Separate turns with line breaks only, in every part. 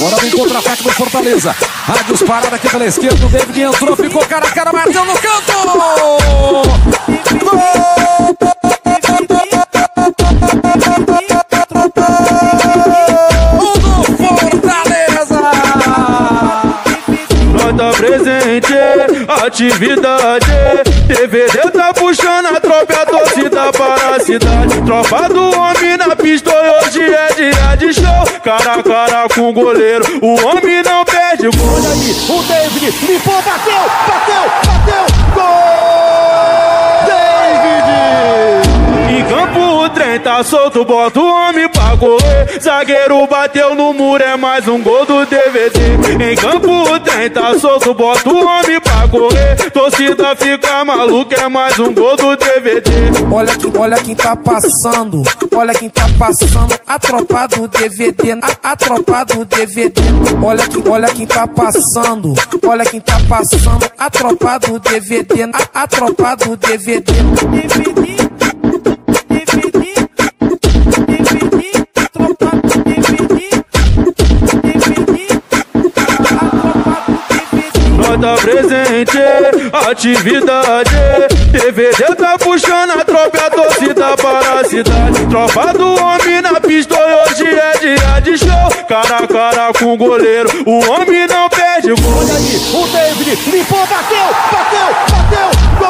Bora vem contra-ataque do Fortaleza. Rádios parada aqui pela esquerda. O David entrou, ficou cara a cara, bateu no canto. Gol!
Nota presente, atividade. TVD tá puxando a tropa a torcida para a cidade. Tropa do homem na pista, hoje é dia de show. Cara a cara com o goleiro, o homem não perde.
Olha aí, o David limpou, bateu, bateu,
o trem tá solto, bota o homem pra correr. Zagueiro bateu no muro, é mais um gol do DVD. Em campo o trem tá solto, bota o homem pra correr. Torcida fica maluca, é mais um gol do DVD.
Olha, olha quem tá passando, olha quem tá passando, a tropa do DVD, a, a tropa do DVD. Olha, olha quem tá passando, olha quem tá passando, a tropa do DVD, a, a tropa do. DVD, DVD, DVD.
Presente, atividade. TVD tá puxando a tropa e a torcida para a cidade. Tropa do homem na pista, hoje é dia de show. Cara a cara com o goleiro, o homem não perde gol.
Olha aí, o David limpou, bateu, bateu, bateu,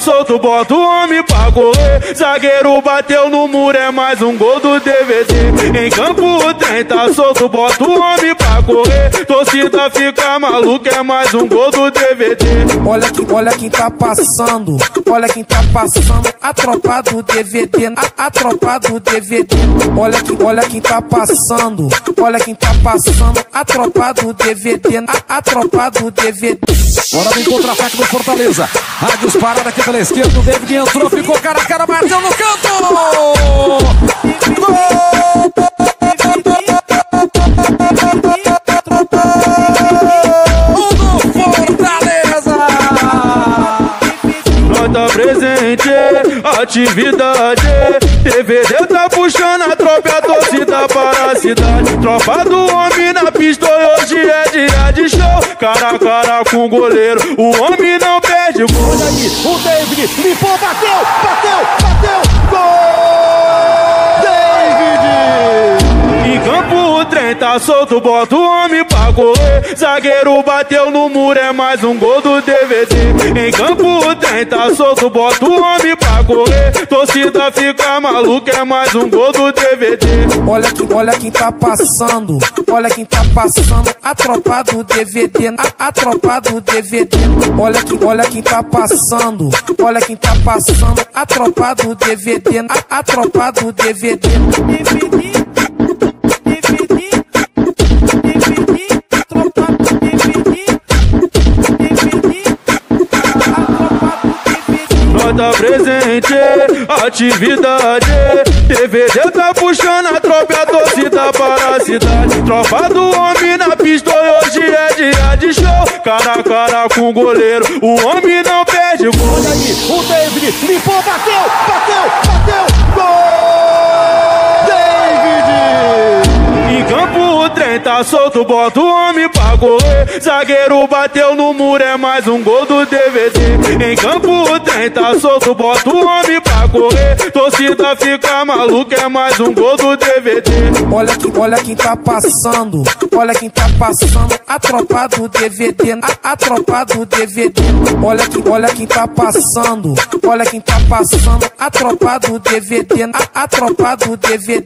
solto, bota o homem pra correr. Zagueiro bateu no muro, é mais um gol do DVD. Em campo o trem tá solto, bota o homem pra correr. Torcida fica maluca, é mais um gol do DVD.
Olha, que- olha quem tá passando, olha quem tá passando, a tropa do DVD, a, a tropa do DVD. Olha, que- olha quem tá passando, olha quem tá passando, a tropa do DVD, a, a tropa do DVD. Bora vem contra-ataque do Fortaleza. Rádios parada aqui pela esquerda. O David entrou, ficou cara a cara, bateu no canto. Gol
Nota presente, atividade. TVD tá puxando a tropa a torcida para a cidade. Tropa do homem na pista, hoje é dia de show. Cara a cara com o goleiro, o homem não perde.
Olha aí, o David limpou, bateu, bateu, bateu,
trem tá solto, bota o homem pra correr. Zagueiro bateu no muro, é mais um gol do DVD. Em campo trem tá solto, bota o homem pra correr. Torcida fica maluca, é mais um gol do DVD.
Olha, que- olha quem tá passando, olha quem tá passando, a tropa do DVD, a, a tropa do DVD. Olha, que- olha quem tá passando, olha quem tá passando, a tropa do DVD, a, a tropa do. DVD, DVD,
Nota presente, atividade. TVD tá puxando a tropa a torcida para a cidade. Tropa do homem na pista, hoje é dia de show. Cara a cara com o goleiro, o homem não perde gol.
Olha aí, o David limpou, bateu, bateu, bateu, gol!
Tá solto, bota o homem pra correr. Zagueiro bateu no muro, é mais um gol do DVD. Em campo o trem tá solto, bota o homem pra correr. Torcida fica maluca, é mais um gol do DVD.
Olha, que- olha quem tá passando, olha quem tá passando, a tropa do DVD, a, a tropa do DVD. Olha, que- olha quem tá passando, olha quem tá passando, a tropa do DVD, a, a tropa do DVD.